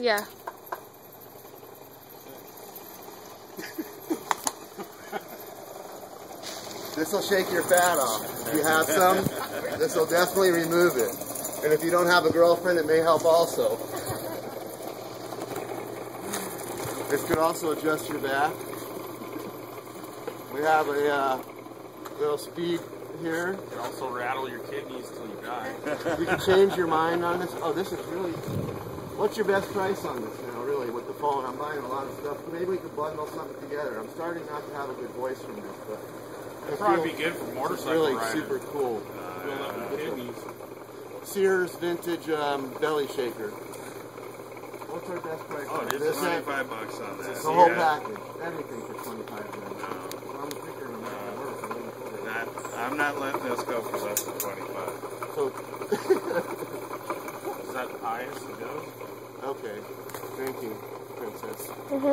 Yeah. This will shake your fat off. If you have some, this will definitely remove it. And if you don't have a girlfriend, it may help also. This could also adjust your back. We have a uh, little speed here. It can also rattle your kidneys till you die. You can change your mind on this. Oh, this is really. What's your best price on this now, really, with the phone? I'm buying a lot of stuff. Maybe we could bundle something together. I'm starting not to have a good voice from this, but. It'd probably be good for It's motorcycle really super cool. Your kidneys. Sears vintage um, belly shaker. What's our best price? Oh, on it is this? set? 25 bucks on that. The whole Yeah. package, everything for 25 grand. So I'm thinking of making it work. I'm Not, I'm not letting this go for less than 25. it. So, Is that the highest it goes? okay. Thank you, princess. Mm-hmm.